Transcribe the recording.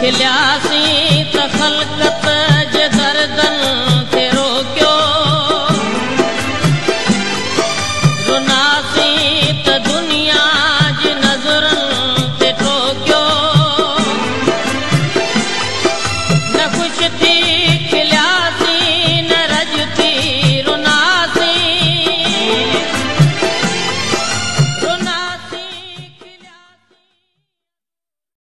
खिलियासीं